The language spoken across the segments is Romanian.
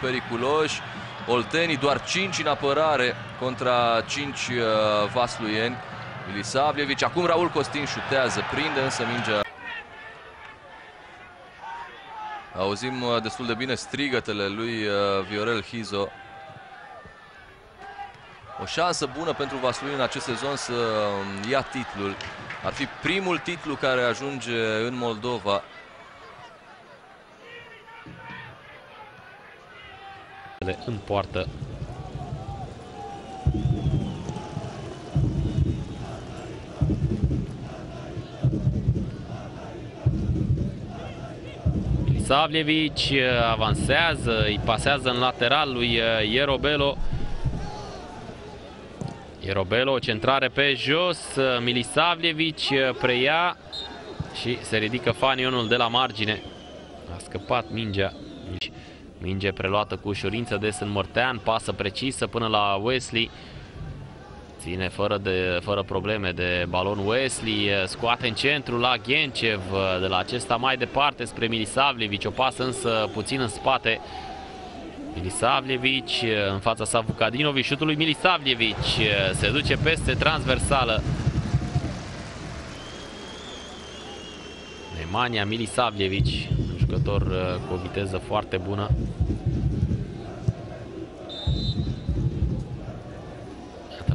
periculoși. Oltenii doar 5 în apărare contra 5 uh, vasluieni. Milisavljevic, acum Raul Costin șutează, prinde însă mingea. Auzim uh, destul de bine strigătele lui uh, Viorel Hizo. O șansă bună pentru Vaslui în acest sezon să um, ia titlul. Ar fi primul titlu care ajunge în Moldova. În poartă Savljevic avansează, îi pasează în lateral lui uh, Ierobelo. Ierobelo, centrare pe jos, uh, Milisavljevic uh, preia și se ridică fanionul de la margine. A scăpat mingea. Minge preluată cu ușurință de Sunt Mortean, pasă precisă până la Wesley. Ține fără, de, fără probleme de balon Wesley, scoate în centru la Gencev, de la acesta mai departe spre Milisavljevic, o pasă însă puțin în spate. Milisavljevic, în fața sa Vukadinovic, șutul lui Milisavljevic, se duce peste transversală. Nemanja Milisavljevic, un jucător cu o viteză foarte bună.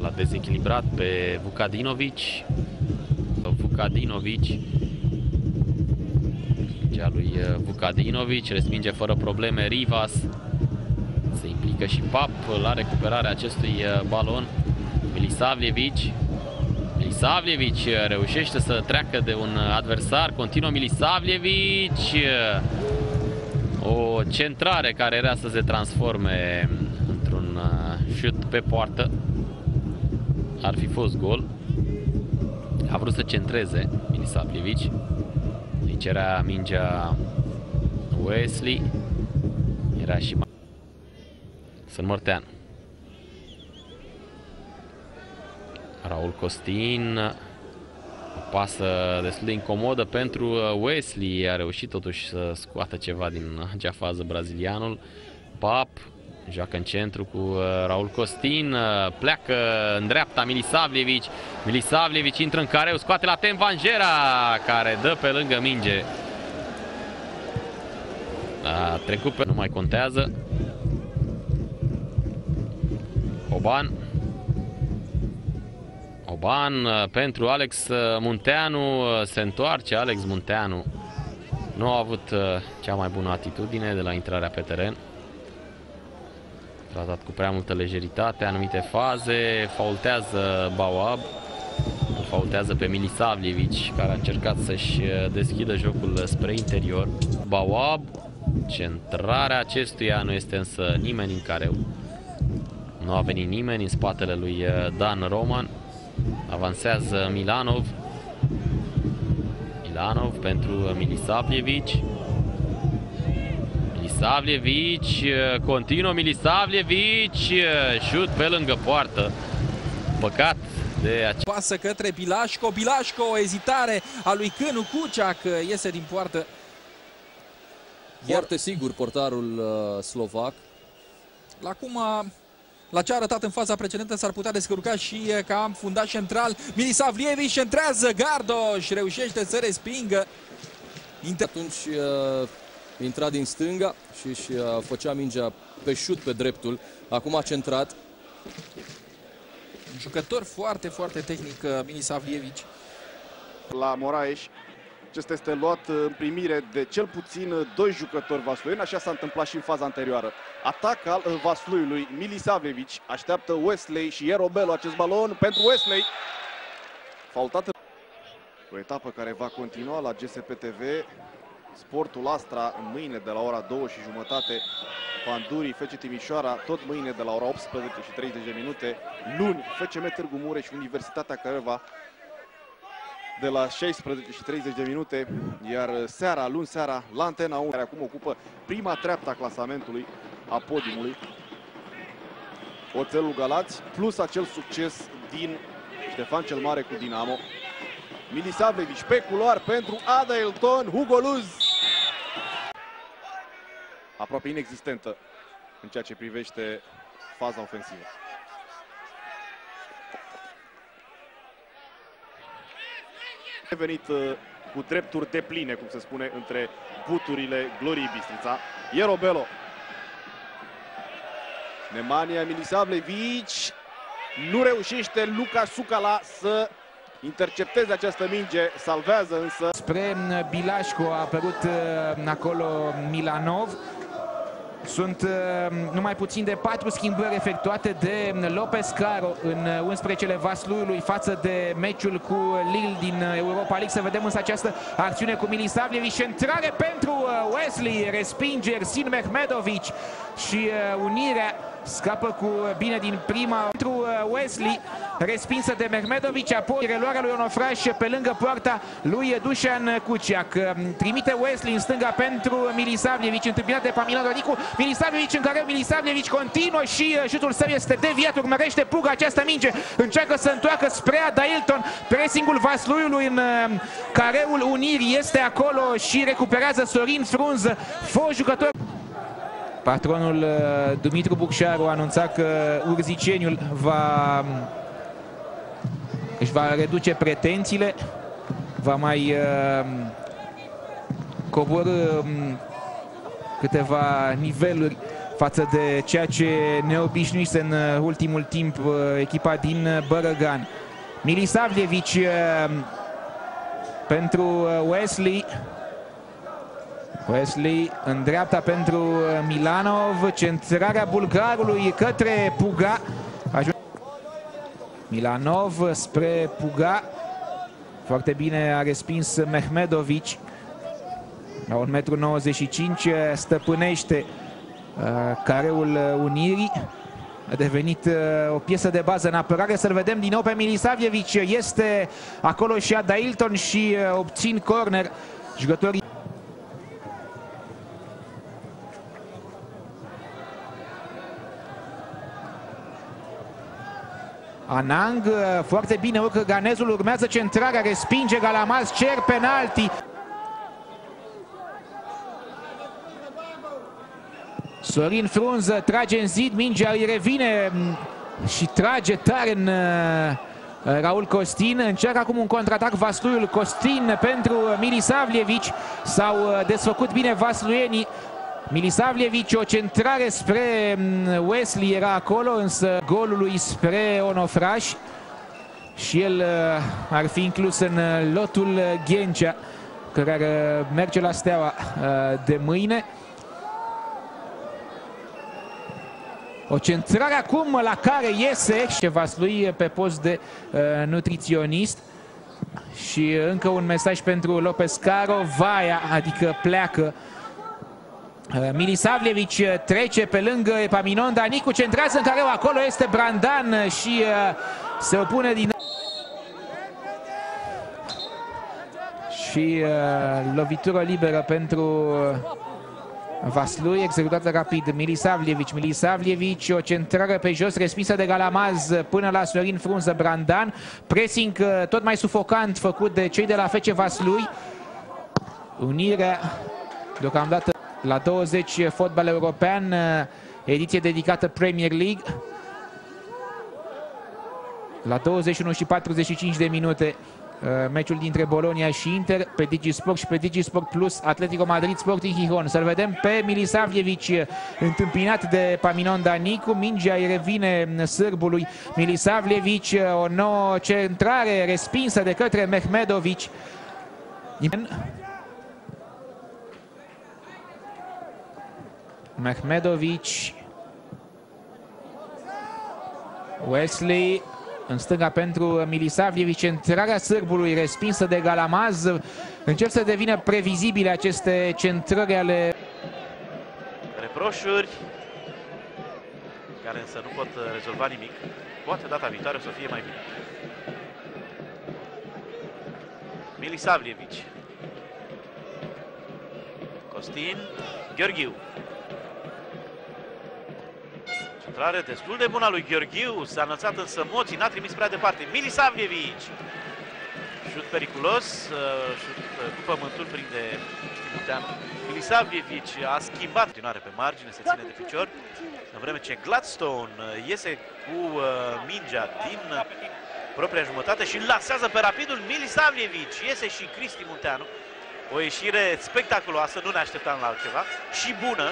l-a dezechilibrat pe Vukadinovic. Vukadinovic. Cea lui uh, Vukadinovic respinge fără probleme Rivas. Se implică și Pap la recuperarea acestui uh, balon. Milisavljevic. Milisavljevic reușește să treacă de un adversar. Continuă Milisavljevic. O centrare care era să se transforme într-un uh, șut pe poartă ar fi fost gol. A vrut să centreze Milisaplievic. Îi cerea mingea Wesley. Era și Sunt Mortean. Raul Costin. O pasă destul de incomodă pentru Wesley. A reușit totuși să scoată ceva din acea fază brazilianul. Pap Joacă în centru cu uh, Raul Costin, uh, pleacă în dreapta Milisavljevic. Milisavljevic intră în careu, scoate la Tem Vanjera, care dă pe lângă minge. A trecut pe... Nu mai contează. Oban. Oban uh, pentru Alex Munteanu. Se întoarce Alex Munteanu. Nu a avut cea mai bună atitudine de la intrarea pe teren. Tratat cu prea multă lejeritate, anumite faze, faultează Bawab, faultează pe Milisavljevic, care a încercat să-și uh, deschidă jocul spre interior. Bawab, centrarea acestuia nu este însă nimeni în careu. Nu a venit nimeni în spatele lui uh, Dan Roman. Avansează Milanov. Milanov pentru Milisavljevic. Milisavljevic, continuă Milisavljevic, șut pe lângă poartă. Păcat de aceea. Pasă către Bilașco, Bilașco, o ezitare a lui Cânu Cuceac, iese din poartă. Foarte sigur portarul uh, slovac. La cum a, la ce a arătat în faza precedentă s-ar putea descurca și uh, ca fundaș central. Milisavljevic centrează Gardo și reușește să respingă. Inter atunci uh, intra din stânga și își uh, făcea mingea pe șut pe dreptul. Acum a centrat. Un jucător foarte, foarte tehnic, uh, Mini Savlievici. La Moraes. Acesta este luat în primire de cel puțin doi jucători vasluieni. Așa s-a întâmplat și în faza anterioară. Atac al vasluiului Milisavljevic. Așteaptă Wesley și Ierobelo acest balon pentru Wesley. Faultată. O etapă care va continua la GSP TV. Sportul Astra mâine de la ora 2 și jumătate. Pandurii, FC Timișoara, tot mâine de la ora 18 și 30 de minute. Luni, FCM Târgu Mureș și Universitatea Craiova de la 16 și 30 de minute. Iar seara, luni seara, la Antena 1, care acum ocupă prima treaptă a clasamentului, a podiumului. Oțelul Galați, plus acel succes din Ștefan cel Mare cu Dinamo. Milisavljevic pe culoar pentru Ada Elton, Hugo Luz. Aproape inexistentă. în ceea ce privește faza ofensivă. Venit uh, cu drepturi de pline, cum se spune, între buturile Gloriei Bistrița. Ierobelo. Nemanja Milisavlevici nu reușește Luca Sucala să intercepteze această minge, salvează însă. Spre Bilașco a apărut uh, acolo Milanov. Sunt uh, numai puțin de patru schimbări efectuate de Lopez Caro în 11 Vaslui față de meciul cu Lille din Europa League. Să vedem însă această acțiune cu Milisavljevic. Centrare pentru uh, Wesley, respinge Ersin Mehmedovic și unirea Scapă cu bine din prima pentru uh, Wesley, respinsă de Mehmedovic, apoi reluarea lui Onofraș pe lângă poarta lui Dușan Cuciac. Trimite Wesley în stânga pentru Milisavljevic, întâmpinat de Pamina Radicu. Milisavljevic în care Milisavljevic continuă și uh, șutul său este deviat, urmărește Puga această minge, încearcă să întoarcă spre Adailton, pressingul Vasluiului în uh, careul Unirii este acolo și recuperează Sorin Frunză, fost jucător Patronul uh, Dumitru Bucșaru a anunțat că Urziceniul va, își va reduce pretențiile, va mai uh, coborâ um, câteva niveluri față de ceea ce ne obișnuise în uh, ultimul timp echipa din Bărăgan. Milisavljevic pentru Wesley Wesley în dreapta pentru uh, Milanov, centrarea bulgarului către Puga. Milanov spre Puga. Foarte bine a respins Mehmedovic. La 1,95 m uh, stăpânește uh, careul Unirii. A devenit o piesă de bază în apărare. Să-l vedem din nou pe Milisavljevic. Este acolo și Adailton și obțin corner. Jucătorii Anang foarte bine urcă Ganezul, urmează centrarea, respinge Galamaz, cer penalti. Sorin Frunză trage în zid, mingea îi revine mm, și trage tare în uh, Raul Costin. Încearcă acum un contraatac Vasluiul Costin pentru Milisavljevic. S-au uh, desfăcut bine vasluienii. Milisavljevic, o centrare spre mm, Wesley era acolo, însă golul lui spre Onofraș și el uh, ar fi inclus în uh, lotul Ghencea, care merge la steaua uh, de mâine. O centrare acum la care iese Vaslui pe post de uh, nutriționist. Și încă un mesaj pentru Lopez Caro, vaia, adică pleacă Uh, Milisavljevic uh, trece pe lângă Epaminon, dar Nicu centrează în care acolo este Brandan și uh, se opune din și lovitură liberă pentru Vaslui, executată rapid. Milisavljevic, Milisavljevic, o centrare pe jos, respinsă de Galamaz până la Sorin Frunză Brandan, pressing tot mai sufocant făcut de cei de la FC Vaslui, unirea deocamdată la 20 fotbal european, uh, ediție dedicată Premier League. La 21 și 45 de minute uh, meciul dintre Bologna și Inter pe Digisport și pe Digisport Plus Atletico Madrid Sporting Gijón. Să-l vedem pe Milisavljevic uh, întâmpinat de Paminon Danicu. Mingea îi revine sârbului Milisavljevic. O nouă centrare respinsă de către Mehmedovic. Mehmedovic. Wesley în stânga pentru Milisavljevic, centrarea sârbului respinsă de Galamaz. Încep să devină previzibile aceste centrări ale... Reproșuri care însă nu pot rezolva nimic. Poate data viitoare să fie mai bine. Milisavljevic. Costin. Gheorghiu. Centrare destul de bună lui Gheorghiu, s-a înălțat însă Moții, n-a trimis prea departe. Milisavljevic! Șut periculos, uh, șut uh, cu pământul prinde Muteanu. Milisavljevic a schimbat continuare pe margine, se ține de picior, în vreme ce Gladstone uh, iese cu uh, mingea din uh, propria jumătate și lansează pe rapidul Milisavljevic. Iese și Cristi Munteanu. O ieșire spectaculoasă, nu ne așteptam la altceva, și bună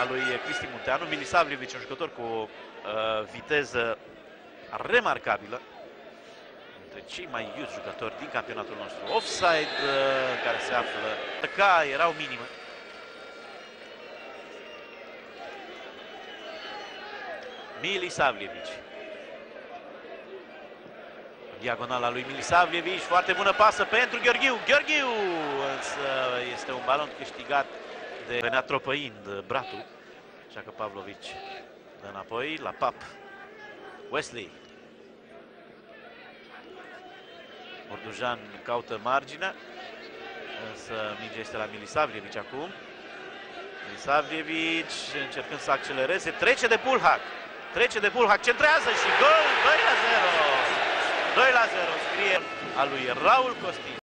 a lui Cristi Munteanu. Milisavljevic, un jucător cu o uh, viteză remarcabilă dintre cei mai iuți jucători din campionatul nostru. Offside uh, care se află ca erau minime. Milisavljevic. Diagonala lui Milisavljevic, foarte bună pasă pentru Gheorghiu. Gheorghiu, însă este un balon câștigat de venea tropăind bratul. Așa că Pavlovic dă înapoi la Pap. Wesley. Ordujan caută marginea, însă mingea este la Milisavljevic acum. Milisavljevic încercând să accelereze, trece de Pulhac. Trece de Pulhac, centrează și gol, 2 la 0. 2 la 0 scrie a lui Raul Costin.